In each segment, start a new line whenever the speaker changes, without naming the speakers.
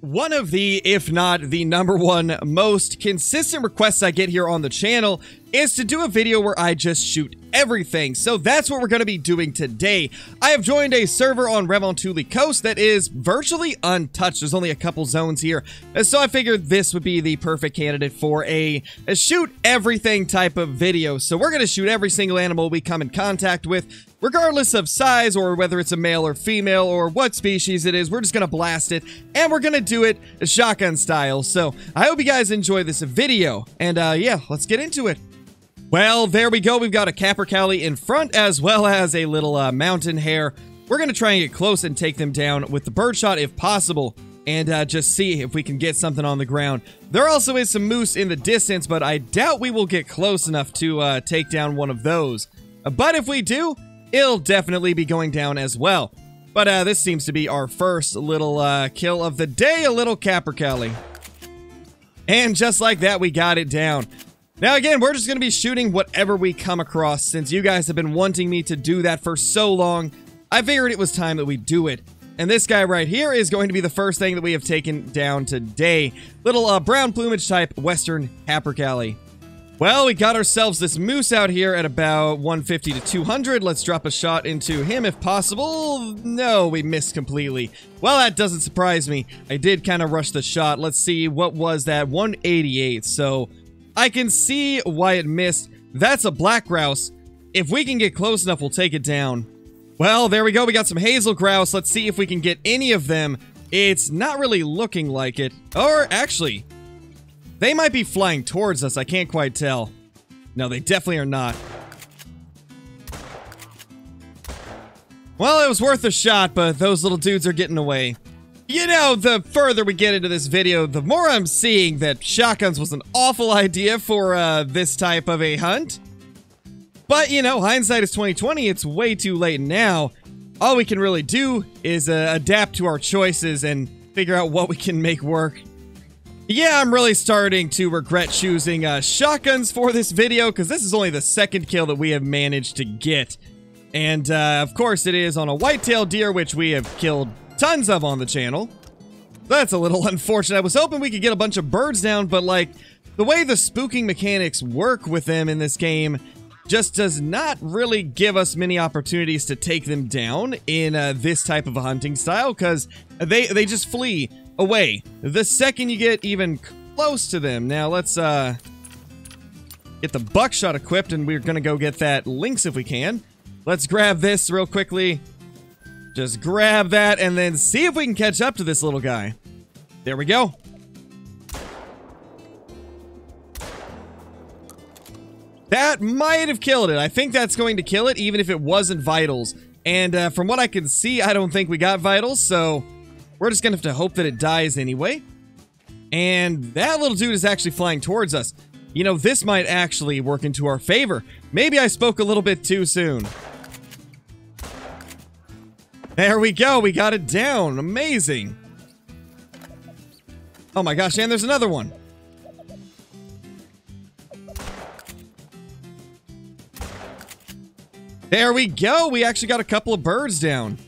One of the, if not the number one most consistent requests I get here on the channel is to do a video where I just shoot everything. So that's what we're going to be doing today. I have joined a server on Revontuli Coast that is virtually untouched. There's only a couple zones here. So I figured this would be the perfect candidate for a, a shoot everything type of video. So we're going to shoot every single animal we come in contact with regardless of size or whether it's a male or female or what species it is, we're just going to blast it and we're going to do it shotgun style. So I hope you guys enjoy this video and uh, yeah, let's get into it. Well, there we go. We've got a capercaillie in front as well as a little uh, mountain hare. We're going to try and get close and take them down with the birdshot if possible and uh, just see if we can get something on the ground. There also is some moose in the distance, but I doubt we will get close enough to uh, take down one of those. But if we do, it'll definitely be going down as well. But uh, this seems to be our first little uh, kill of the day, a little capercaillie. And just like that, we got it down. Now again, we're just going to be shooting whatever we come across. Since you guys have been wanting me to do that for so long, I figured it was time that we do it. And this guy right here is going to be the first thing that we have taken down today. Little uh, brown plumage type western capercaillie. Well, we got ourselves this moose out here at about 150 to 200. Let's drop a shot into him if possible. No, we missed completely. Well, that doesn't surprise me. I did kind of rush the shot. Let's see, what was that? 188. So I can see why it missed. That's a black grouse. If we can get close enough, we'll take it down. Well, there we go. We got some hazel grouse. Let's see if we can get any of them. It's not really looking like it. Or actually, they might be flying towards us, I can't quite tell. No, they definitely are not. Well, it was worth a shot, but those little dudes are getting away. You know, the further we get into this video, the more I'm seeing that shotguns was an awful idea for uh, this type of a hunt. But, you know, hindsight is 2020, it's way too late now. All we can really do is uh, adapt to our choices and figure out what we can make work. Yeah, I'm really starting to regret choosing uh, shotguns for this video because this is only the second kill that we have managed to get. And uh, of course it is on a whitetail deer, which we have killed tons of on the channel. That's a little unfortunate. I was hoping we could get a bunch of birds down, but like the way the spooking mechanics work with them in this game just does not really give us many opportunities to take them down in uh, this type of a hunting style because they, they just flee away the second you get even close to them. Now let's uh, get the buckshot equipped and we're gonna go get that lynx if we can. Let's grab this real quickly. Just grab that and then see if we can catch up to this little guy. There we go. That might have killed it. I think that's going to kill it even if it wasn't vitals. And uh, from what I can see, I don't think we got vitals, so we're just gonna have to hope that it dies anyway. And that little dude is actually flying towards us. You know, this might actually work into our favor. Maybe I spoke a little bit too soon. There we go. We got it down. Amazing. Oh my gosh, and there's another one. There we go. We actually got a couple of birds down.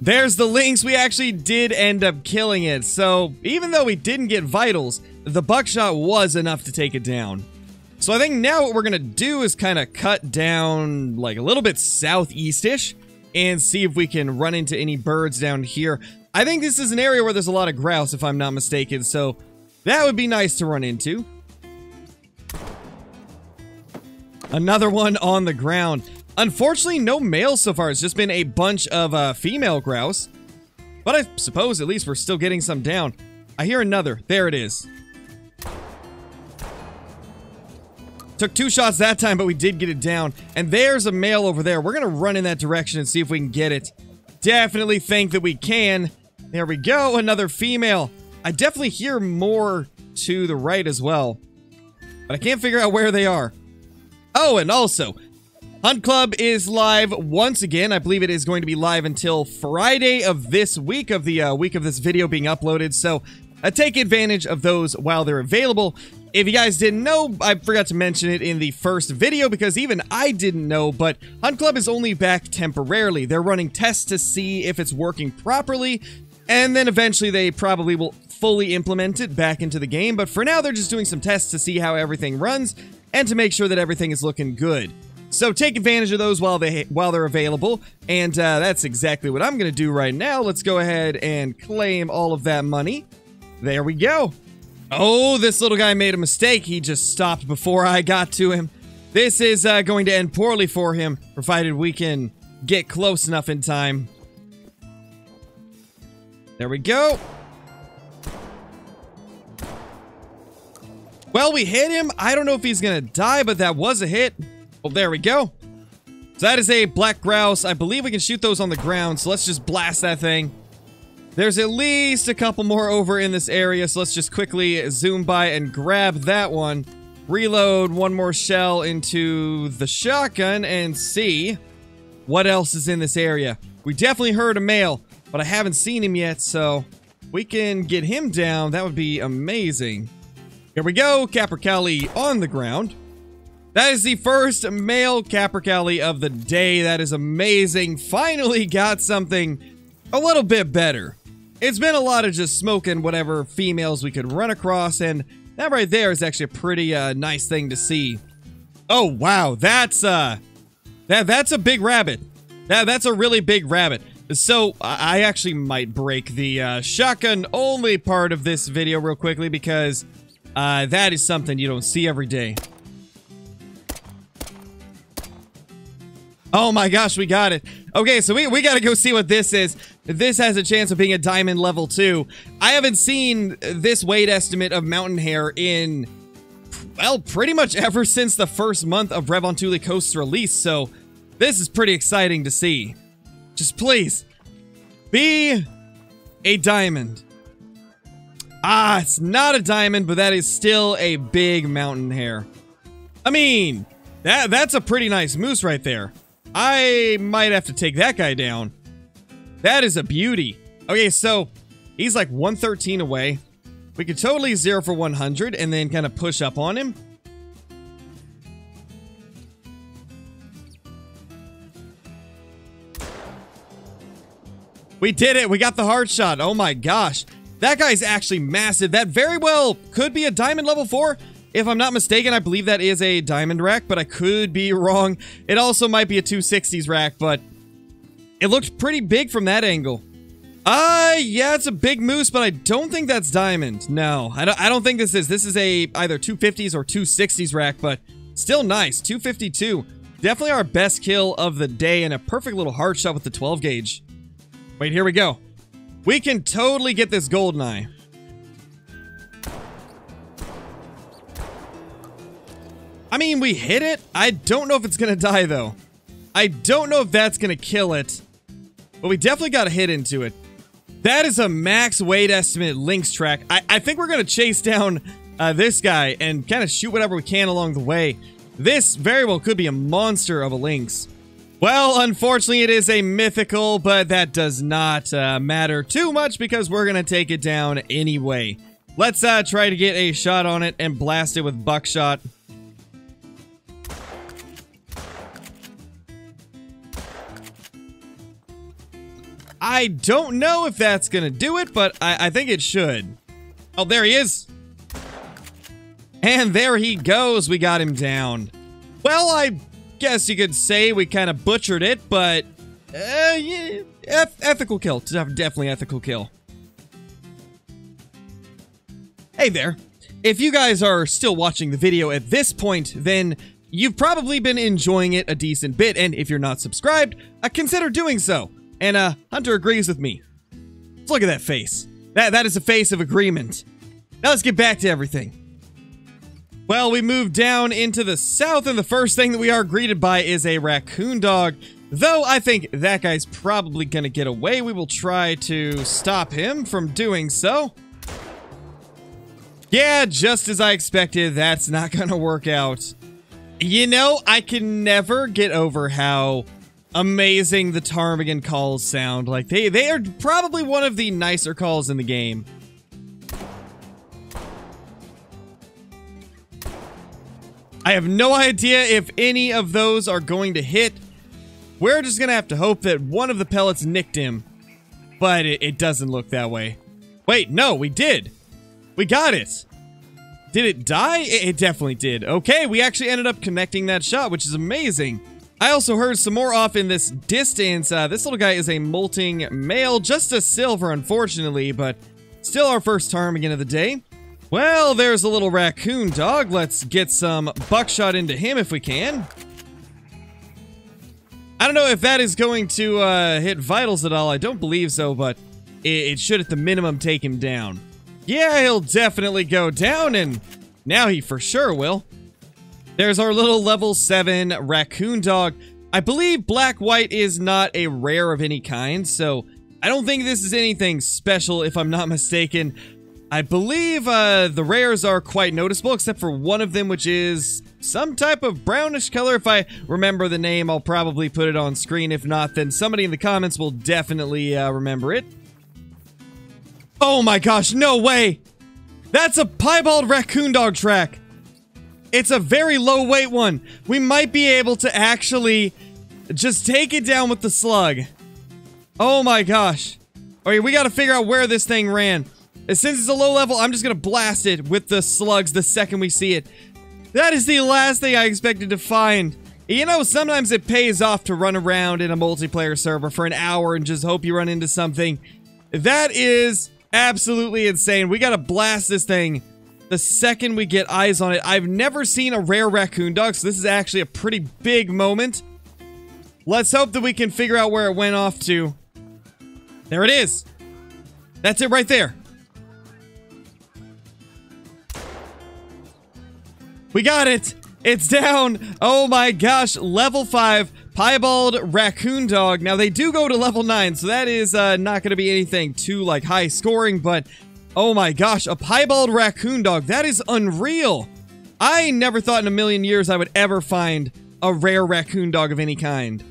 There's the lynx. We actually did end up killing it. So even though we didn't get vitals, the buckshot was enough to take it down. So I think now what we're going to do is kind of cut down like a little bit southeast-ish and see if we can run into any birds down here. I think this is an area where there's a lot of grouse if I'm not mistaken. So that would be nice to run into. Another one on the ground. Unfortunately, no males so far. It's just been a bunch of uh, female grouse. But I suppose at least we're still getting some down. I hear another. There it is. Took two shots that time, but we did get it down. And there's a male over there. We're going to run in that direction and see if we can get it. Definitely think that we can. There we go. Another female. I definitely hear more to the right as well. But I can't figure out where they are. Oh, and also, Hunt Club is live once again. I believe it is going to be live until Friday of this week, of the uh, week of this video being uploaded. So uh, take advantage of those while they're available. If you guys didn't know, I forgot to mention it in the first video because even I didn't know, but Hunt Club is only back temporarily. They're running tests to see if it's working properly, and then eventually they probably will fully implement it back into the game, but for now they're just doing some tests to see how everything runs and to make sure that everything is looking good. So take advantage of those while they while they're available, and uh, that's exactly what I'm going to do right now. Let's go ahead and claim all of that money. There we go. Oh, this little guy made a mistake. He just stopped before I got to him. This is uh, going to end poorly for him, provided we can get close enough in time. There we go. Well, we hit him. I don't know if he's going to die, but that was a hit. Well, there we go. So that is a black grouse. I believe we can shoot those on the ground, so let's just blast that thing. There's at least a couple more over in this area, so let's just quickly zoom by and grab that one reload one more shell into the shotgun and see what else is in this area. We definitely heard a male, but I haven't seen him yet, so we can get him down. That would be amazing. Here we go, Capercaillie on the ground. That is the first male Capercaillie of the day. That is amazing. Finally got something a little bit better. It's been a lot of just smoking whatever females we could run across, and that right there is actually a pretty uh, nice thing to see. Oh, wow. That's, uh, that, that's a big rabbit. That, that's a really big rabbit. So, I actually might break the uh, shotgun only part of this video real quickly because uh, that is something you don't see every day. Oh my gosh, we got it. Okay, so we, we gotta go see what this is. This has a chance of being a diamond level 2. I haven't seen this weight estimate of mountain hare in, well, pretty much ever since the first month of Revontuli Coast's release, so this is pretty exciting to see. Just please, be a diamond. Ah, it's not a diamond, but that is still a big mountain hare. I mean, that that's a pretty nice moose right there. I might have to take that guy down. That is a beauty. Okay, so he's like 113 away. We could totally zero for 100 and then kind of push up on him. We did it. We got the hard shot. Oh my gosh. That guy's actually massive. That very well could be a diamond level 4. If I'm not mistaken, I believe that is a diamond rack, but I could be wrong. It also might be a 260s rack, but it looked pretty big from that angle. Uh, yeah, it's a big moose, but I don't think that's diamond. No, I don't, I don't think this is. This is a either 250s or 260s rack, but still nice. 252. Definitely our best kill of the day and a perfect little hard shot with the 12 gauge. Wait, here we go. We can totally get this golden eye. I mean, we hit it. I don't know if it's going to die, though. I don't know if that's going to kill it. But we definitely got a hit into it. That is a max weight estimate Lynx track. I, I think we're going to chase down uh, this guy and kind of shoot whatever we can along the way. This very well could be a monster of a Lynx. Well, unfortunately, it is a mythical, but that does not uh, matter too much because we're going to take it down anyway. Let's uh, try to get a shot on it and blast it with buckshot. I don't know if that's gonna do it, but I, I think it should. Oh, there he is. And there he goes. We got him down. Well, I guess you could say we kind of butchered it, but uh, yeah, eth ethical kill. Definitely ethical kill. Hey there. If you guys are still watching the video at this point, then you've probably been enjoying it a decent bit, and if you're not subscribed, uh, consider doing so. And, uh, Hunter agrees with me. Let's look at that face. That, that is a face of agreement. Now let's get back to everything. Well, we move down into the south, and the first thing that we are greeted by is a raccoon dog. Though I think that guy's probably gonna get away, we will try to stop him from doing so. Yeah, just as I expected, that's not gonna work out. You know, I can never get over how amazing the ptarmigan calls sound. Like, they, they are probably one of the nicer calls in the game. I have no idea if any of those are going to hit. We're just gonna have to hope that one of the pellets nicked him. But it, it doesn't look that way. Wait, no, we did. We got it. Did it die? It, it definitely did. Okay, we actually ended up connecting that shot, which is amazing. I also heard some more off in this distance. Uh, this little guy is a molting male, just a silver, unfortunately, but still our first ptarmigan of the day. Well, there's a little raccoon dog. Let's get some buckshot into him if we can. I don't know if that is going to uh, hit vitals at all. I don't believe so, but it, it should at the minimum take him down. Yeah, he'll definitely go down, and now he for sure will. There's our little level 7 raccoon dog. I believe black white is not a rare of any kind, so I don't think this is anything special if I'm not mistaken. I believe uh, the rares are quite noticeable, except for one of them, which is some type of brownish color. If I remember the name, I'll probably put it on screen. If not, then somebody in the comments will definitely uh, remember it. Oh my gosh, no way! That's a piebald raccoon dog track! It's a very low weight one. We might be able to actually just take it down with the slug. Oh my gosh. Okay, we gotta figure out where this thing ran. Since it's a low level, I'm just gonna blast it with the slugs the second we see it. That is the last thing I expected to find. You know, sometimes it pays off to run around in a multiplayer server for an hour and just hope you run into something. That is absolutely insane. We gotta blast this thing the second we get eyes on it. I've never seen a rare raccoon dog, so this is actually a pretty big moment. Let's hope that we can figure out where it went off to. There it is. That's it right there. We got it. It's down. Oh my gosh. Level 5 Piebald Raccoon Dog. Now, they do go to level 9, so that is uh, not going to be anything too, like, high scoring, but Oh my gosh, a piebald raccoon dog. That is unreal. I never thought in a million years I would ever find a rare raccoon dog of any kind.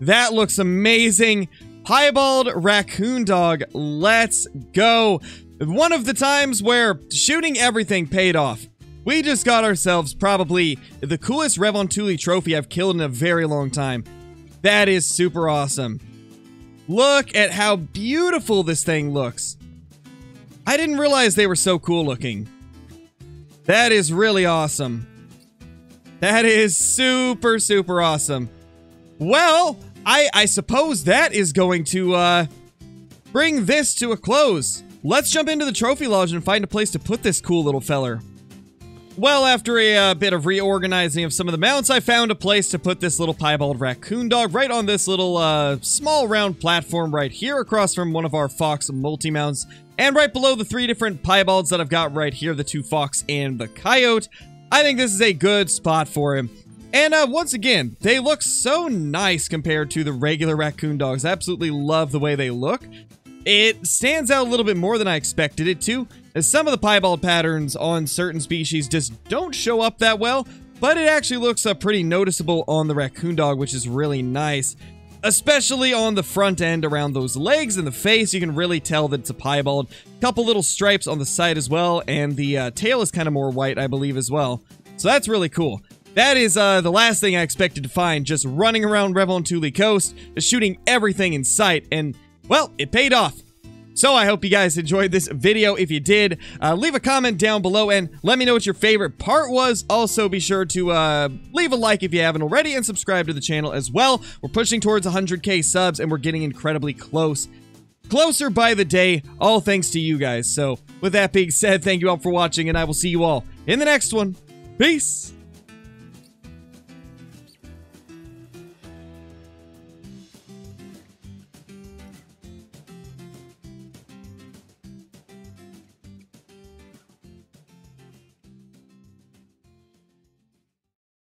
That looks amazing. Piebald raccoon dog. Let's go. One of the times where shooting everything paid off. We just got ourselves probably the coolest Revontuli trophy I've killed in a very long time. That is super awesome. Look at how beautiful this thing looks. I didn't realize they were so cool looking. That is really awesome. That is super, super awesome. Well, I, I suppose that is going to uh, bring this to a close. Let's jump into the trophy lodge and find a place to put this cool little feller. Well, after a uh, bit of reorganizing of some of the mounts, I found a place to put this little piebald raccoon dog right on this little uh, small round platform right here across from one of our fox multi-mounts. And right below the three different piebalds that I've got right here, the two fox and the coyote, I think this is a good spot for him. And uh, once again, they look so nice compared to the regular raccoon dogs. I absolutely love the way they look. It stands out a little bit more than I expected it to, as some of the piebald patterns on certain species just don't show up that well, but it actually looks uh, pretty noticeable on the raccoon dog, which is really nice. Especially on the front end around those legs and the face, you can really tell that it's a piebald. Couple little stripes on the side as well, and the uh, tail is kind of more white, I believe, as well. So that's really cool. That is uh, the last thing I expected to find, just running around Revontuli Coast, just shooting everything in sight, and well, it paid off. So I hope you guys enjoyed this video. If you did, uh, leave a comment down below and let me know what your favorite part was. Also, be sure to uh, leave a like if you haven't already and subscribe to the channel as well. We're pushing towards 100k subs and we're getting incredibly close. Closer by the day, all thanks to you guys. So with that being said, thank you all for watching and I will see you all in the next one. Peace!